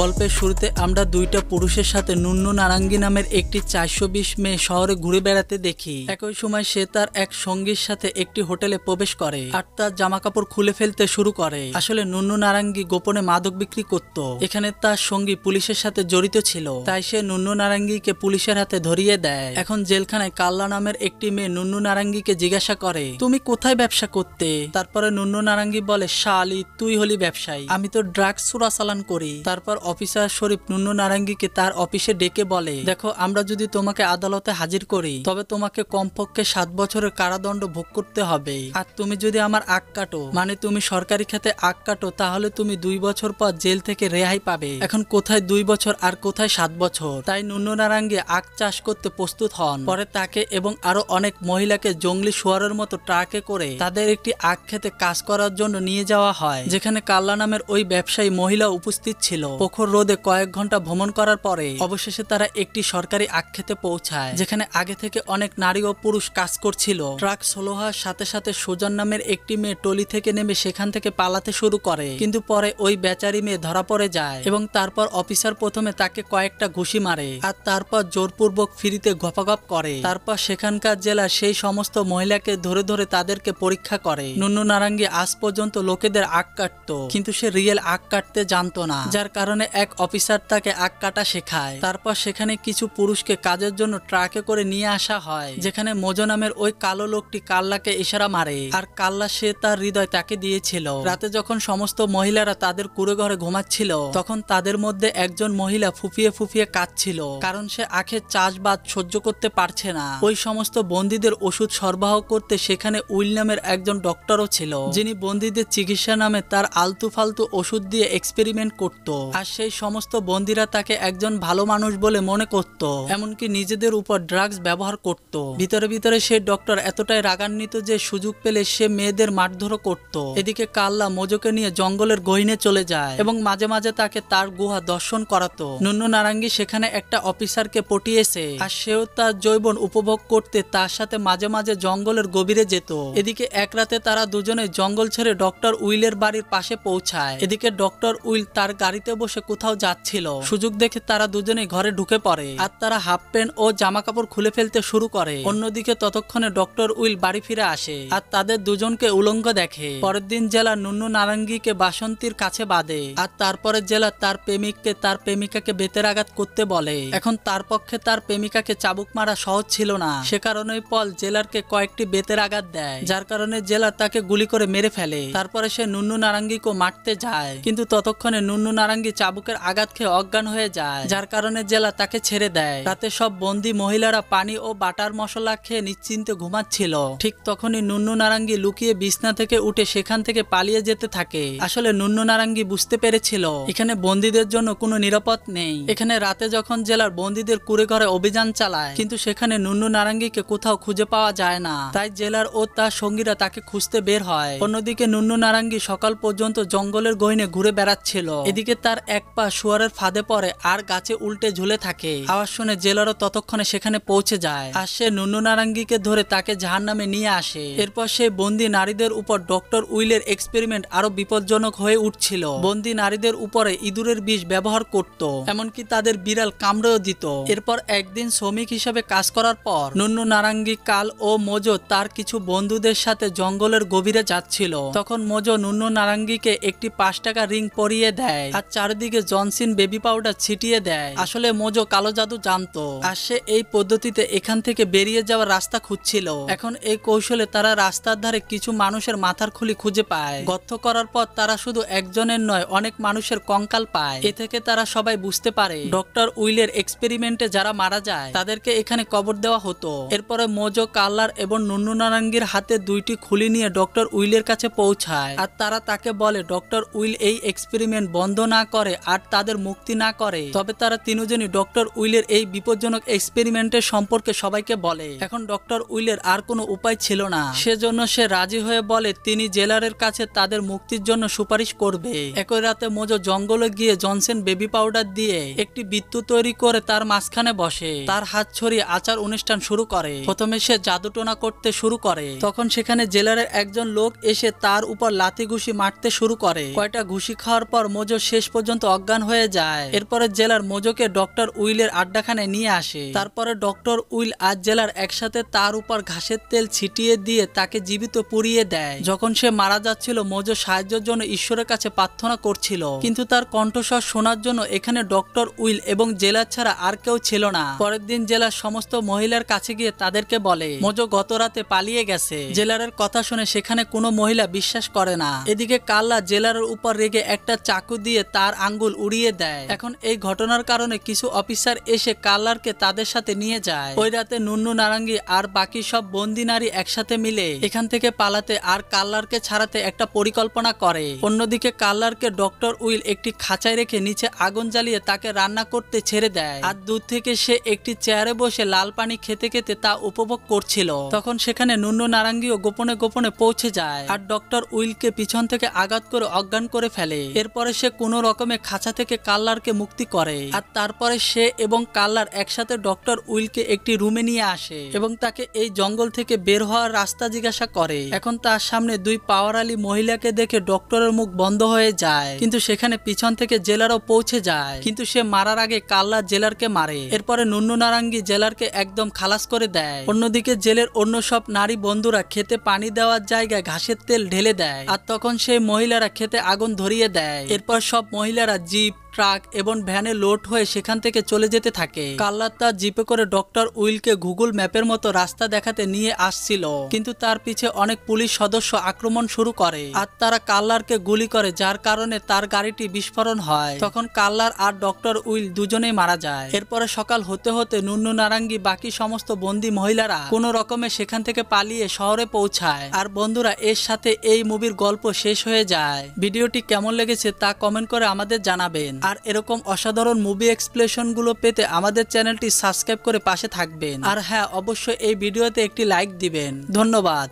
গল্পের শুরুতে আমরা দুইটা পুরুষের সাথে নুন্নু নারাঙ্গি নামের একটি চারশো বিশ মেয়ে শহরে ঘুরে বেড়াতে দেখি। একই সময় সে তার এক সঙ্গীর সাথে একটি হোটেলে প্রবেশ করে আর তার জামা কাপড় খুলে ফেলতে শুরু করে। আসলে নুন্নু নারাঙ্গি গোপনে মাদক বিক্রি করত। এখানে তার সঙ্গী পুলিশের সাথে জড়িত ছিল। তাই সে নুন্নু নারাঙ্গিকে পুলিশের হাতে ধরিয়ে দেয়। এখন জেলখানায় কাল্লা নামের একটি মেয়ে নুন্নু নারাঙ্গিকে জিজ্ঞাসা করে, তুমি কোথায় ব্যবসা করতে? তারপরে নুন্নু নারাঙ্গি বলে, শালি, তুই হলি ব্যবসায়ী। আমি তো ড্রাগস চোরাচালান করি। তারপর অফিসার শরীফ নুন্নু নারাঙ্গিকে তার অফিসে ডেকে বলে, দেখো, আমরা যদি তোমাকে আদালতে হাজির করি, তবে তোমাকে কমপক্ষে সাত বছরের কারাদণ্ড ভোগ করতে হবে। আর তুমি যদি আমার আগ কাটো মানে তুমি সরকারি খাতে আগ কাটো, তাহলে তুমি দুই বছর পর জেল থেকে রেহাই পাবে। এখন কোথায় দুই বছর আর কোথায় সাত বছর? তাই নুন্নু নারাঙ্গি আখ চাষ করতে প্রস্তুত হন। পরে তাকে এবং আরও অনেক মহিলাকে জঙ্গলি শোয়ারের মতো ট্রাকে করে তাদের একটি আখ খেতে কাজ করার জন্য নিয়ে যাওয়া হয়, যেখানে কাল্লা নামের ওই ব্যবসায়ী মহিলা উপস্থিত ছিল। প্রখর রোদে কয়েক ঘণ্টা ভ্রমণ করার পরে অবশেষে তারা একটি সরকারি আখ্যাতে পৌঁছায়, যেখানে আগে থেকে অনেক নারী ও পুরুষ কাজ করছিল। ট্রাক স্লো হওয়ার সাথে সাথে সুজন নামের একটি মেয়ে টলি থেকে নেমে সেখান থেকে পালাতে শুরু করে, কিন্তু পরে ওই বেচারি মেয়ে ধরা পড়ে যায় এবং তারপর অফিসার প্রথমে তাকে কয়েকটা ঘুষি মারে আর তারপর জোরপূর্বক ফিরিতে গপাগপ করে। তারপর সেখানকার জেলা সেই সমস্ত মহিলাকে ধরে ধরে তাদেরকে পরীক্ষা করে। নুন্নু নারাঙ্গি আজ পর্যন্ত লোকেদের আগ কাটতো, কিন্তু সে রিয়েল আগ কাটতে জানতো না, যার কারণে এক অফিসার তাকে আগ কাটা শেখায়। তারপর সেখানে কিছু পুরুষকে কাজের জন্য ট্রাকে করে নিয়ে আসা হয়, যেখানে মোজো নামের ওই কালো লোকটি কাল্লাকে ইশারা মারে, আর কাল্লা সে তার হৃদয় তাকে দিয়েছিল। রাতে যখন সমস্ত মহিলারা তাদের কুড়ে ঘরে ঘুমাচ্ছিল, তখন তাদের মধ্যে একজন মহিলা ফুফিয়ে ফুফিয়ে কাঁদছিল, কারণ সে আখের চাষবাদ সহ্য করতে পারছে না। ওই সমস্ত বন্দীদের ওষুধ সরবরাহ করতে সেখানে উইল নামের একজন ডক্টরও ছিল, যিনি বন্দীদের চিকিৎসা নামে তার আলতু ফালতু ওষুধ দিয়ে এক্সপেরিমেন্ট করত। আর সেই সমস্ত বন্দীরা তাকে একজন ভালো মানুষ বলে মনে করত, এমনকি নিজেদের উপর ড্রাগস ব্যবহার করত। ভিতরে ভিতরে সে ডক্টর এতটাই রাগান্বিত যে সুযোগ পেলে সে মেয়েদের মারধরও করত। এদিকে কাল্লা মোজোকে নিয়ে জঙ্গলের গহিনে চলে যায় এবং মাঝে মাঝে তাকে তার গুহা দর্শন করাতো। নুন্নু নারাঙ্গি সেখানে একটা অফিসারকে পটিয়েছে আর সেও তার জৈবন উপভোগ করতে তার সাথে মাঝে মাঝে জঙ্গলের গভীরে যেত। এদিকে এক রাতে তারা দুজনে জঙ্গল ছেড়ে ডক্টর উইলের বাড়ির পাশে পৌঁছায়। এদিকে ডক্টর উইল তার গাড়িতে বসে কোথাও যাচ্ছিল। সুযোগ দেখে তারা দুজনে ঘরে ঢুকে পড়ে। আর তারা হাফ প্যান্ট ও জামা কাপড় খুলে ফেলতে শুরু করে। অন্যদিকে ততক্ষণে ডক্টর উইল বাড়ি ফিরে আসে। আর তাদের দুজনকে উলঙ্গ দেখে। পরের দিন জেলা নুন্নু নারাঙ্গিকে বাসন্তীর কাছে বাঁধে। আর তারপরে জেলা তার প্রেমিককে তার প্রেমিকাকে বেতের আঘাত করতে বলে। এখন তার পক্ষে তার প্রেমিকাকে চাবুক মারা সহজ ছিল না। সে কারণেই পল জেলারকে কয়েকটি বেতের আঘাত দেয়। যার কারণে জেলার তাকে গুলি করে মেরে ফেলে। তারপরে সে নুন্নু নারাঙ্গিকে মারতে যায়। কিন্তু ততক্ষণে নুন্নু নারাঙ্গি চাবুকের আঘাত খেয়ে অজ্ঞান হয়ে যায়। যার কারণে জেলা তাকে ছেড়ে দেয়। তাতে সব বন্দি মহিলারা পানি ও বাটার মশলা খেয়ে নিশ্চিন্তে ঘুমাচ্ছিল। ঠিক তখনই নুন্নু নারাঙ্গি লুকিয়ে বিছনা থেকে উঠে সেখান থেকে পালিয়ে যেতে থাকে। আসলে নুন্নু নারাঙ্গি বুঝতে পেরেছিল, এখানে বন্দীদের জন্য কোনো নিরাপদ নেই। এখানে রাতে যখন জেলার বন্দীদের কুড়ে ঘরে অভিযান চালায়, কিন্তু সেখানে নুন্নু নারাঙ্গিকে কোথাও খুঁজে পাওয়া যায় না। তাই জেলার ও তার সঙ্গীরা তাকে খুঁজতে বের হয়। অন্যদিকে নুন্নু নারাঙ্গি সকাল পর্যন্ত জঙ্গলের গহিনে ঘুরে বেড়াচ্ছিল। এদিকে তার এক পা শুয়ারের ফাঁদে পড়ে আর গাছে উল্টে ঝুলে থাকে। আওয়াজ শুনে জেলারও ততক্ষণে সেখানে পৌঁছে যায়। আর সে নুন্নু নারাঙ্গিকে ধরে তাকে জাহান নামে নিয়ে আসে। এরপর সে বন্দি নারীদের উপর ডক্টর উইলের এক্সপেরিমেন্ট আরও বিপজ্জনক হয়ে উঠছিল। বন্দি নারীদের উপরে ইঁদুরের বিষ ব্যবহার করত, এমনকি তাদের বিড়াল কামড়েও দিত। এরপর একদিন শ্রমিক হিসেবে কাজ করার পর নুন্নু নারাঙ্গি, কাল ও মোজো তার কিছু বন্ধুদের সাথে জঙ্গলের গভীরে যাচ্ছিল। তখন মোজো নুন্নু নারাঙ্গিকে একটি পাঁচ টাকা রিং পরিয়ে দেয়। আর চারিদিকে জনসিন বেবি পাউডার ছিটিয়ে দেয়। আসলে মোজো কালো জাদু জানতো। আর সে এই পদ্ধতিতে এখান থেকে বেরিয়ে যাওয়ার রাস্তা খুঁজছিল। এখন এই কৌশলে তারা রাস্তার ধারে কিছু মানুষের মাথার খুলি খুঁজে পায়। গর্ত করার পর তারা শুধু একজনের নয়, অনেক মানুষের কঙ্কাল পায়। এ থেকে তারা সবাই বুঝতে পারে, ডক্টর উইলের এক্সপেরিমেন্টে যারা মারা যায়, তাদেরকে এখানে কবর দেওয়া হতো। এরপরে মোজো কাল্লার এবং নুন্নু নারাঙ্গির হাতে দুইটি খুলি নিয়ে ডক্টর উইলের কাছে পৌঁছায়। আর তারা তাকে বলে, ডক্টর উইল এই এক্সপেরিমেন্ট বন্ধ না করে আর তাদের মুক্তি না করে। তবে তারা তিনজনই ডক্টর উইলের এই বিপজ্জনক এক্সপেরিমেন্টের সম্পর্কে সবাইকে বলে। এখন ডক্টর উইলের আর কোনো উপায় ছিল না। সেজন্য সে রাজি হয়ে বলে, তিনি জেলারের কাছে তাদের মুক্তির জন্য সুপারিশ করবে। একই রাতে মোজো জঙ্গলে গিয়ে জনসেন বেবি পাউডার দিয়ে একটি বিদ্যুৎ তৈরি করে তার মাঝখানে বসে। তার হাত ছড়িয়ে আচার অনুষ্ঠান শুরু করে। প্রথমে সে জাদুটোনা করতে শুরু করে। তখন সেখানে জেলারের একজন লোক এসে তার উপর লাথি ঘুষি মারতে শুরু করে। কয়টা ঘুষি খাওয়ার পর মোজো শেষ পর্যন্ত অজ্ঞান হয়ে যায়। এরপরে জেলার মোজোকে ডক্টর উইলের আড্ডাখানায় নিয়ে আসে। তারপরে ডক্টর উইল আর জেলার একসাথে তার উপর ঘাসের তেল ছিটিয়ে দিয়ে তাকে জীবিত পুড়িয়ে দেয়। যখন সে মারা যাচ্ছিল, মোজো সাহায্যের জন্য ঈশ্বরের কাছে প্রার্থনা করছিল। কিন্তু তার কণ্ঠস্বর শোনার জন্য এখানে ডক্টর উইল এবং জেলার ছাড়া আর কেউ ছিল না। পরের দিন জেলার সমস্ত মহিলার কাছে গিয়ে তাদেরকে বলে, মোজো গত রাতে পালিয়ে গেছে। জেলারের কথা শুনে সেখানে কোনো মহিলা বিশ্বাস করে না। এদিকে কাল্লা জেলারের উপর রেগে একটা চাকু দিয়ে তার আঙ্গুল উড়িয়ে দেয়। এখন এই ঘটনার কারণে কিছু অফিসার এসে কাল্লারকে তাদের সাথে নিয়ে যায়। ওই রাতে নুন্নু, নারাঙ্গি আর বাকি সব বন্দি নারী একসাথে মিলে এখান থেকে পালাতে আর কাল্লারকে ছাড়াতে একটা পরিকল্পনা করে। অন্যদিকে কাল্লারকে ডক্টর উইল একটি খাঁচায় রেখে নিচে আগুন জ্বালিয়ে তাকে রান্না করতে ছেড়ে দেয়। আর দূর থেকে সে একটি চেয়ারে বসে লাল পানি খেতে খেতে তা উপভোগ করছিল। তখন সেখানে নুন্নু, নারাঙ্গিও গোপনে গোপনে পৌঁছে যায়। আর ডক্টর উইলকে পিছন থেকে আঘাত করে অজ্ঞান করে ফেলে। এরপরে সে কোনো রকমে খাঁচা থেকে কাল্লারকে মুক্তি করে। আর তারপরে সে এবং কাল্লার একসাথে ডক্টর উইলকে একটি রুমে নিয়ে আসে এবং তাকে এই জঙ্গল থেকে বের হওয়ার রাস্তা জিজ্ঞাসা করে। এখন তার সামনে দুই পাওয়ার পাওয়ারালি মহিলাকে দেখে ডক্টরের মুখ বন্ধ হয়ে যায়। কিন্তু সেখানে পিছন থেকে জেলারও পৌঁছে যায়। কিন্তু সে মারার আগে কাল্লা জেলারকে মারে। এরপরে নুন্নু নারাঙ্গি জেলারকে একদম খালাস করে দেয়। অন্যদিকে জেলের অন্য সব নারী বন্ধুরা খেতে পানি দেওয়ার জায়গায় ঘাসের তেল ঢেলে দেয়। আর তখন সেই মহিলারা খেতে আগুন ধরিয়ে দেয়। এরপর সব মহিলারা জিপ, ট্রাক এবং ভ্যানে লোড হয়ে সেখান থেকে চলে যেতে থাকে। কাল্লার তার জিপে করে ডক্টর উইলকে গুগল ম্যাপের মতো রাস্তা দেখাতে নিয়ে আসছিল। কিন্তু তার পিছে অনেক পুলিশ সদস্য আক্রমণ শুরু করে আর তারা কাল্লারকে গুলি করে, যার কারণে তার গাড়িটি বিস্ফোরণ হয়। তখন কাল্লার আর ডক্টর উইল দুজনেই মারা যায়। এরপরে সকাল হতে হতে নুন্নু নারাঙ্গি, বাকি সমস্ত বন্দি মহিলারা কোনো রকমে সেখান থেকে পালিয়ে শহরে পৌঁছায় আর বন্ধুরা, এর সাথে এই মুভির গল্প শেষ হয়ে যায়। ভিডিওটি কেমন লেগেছে তা কমেন্ট করে আমাদের জানাবেন। আর এরকম অসাধারণ মুভি এক্সপ্লেশনগুলো পেতে আমাদের চ্যানেলটি সাবস্ক্রাইব করে পাশে থাকবেন। আর হ্যাঁ অবশ্যই এই ভিডিওতে একটি লাইক দিবেন। ধন্যবাদ।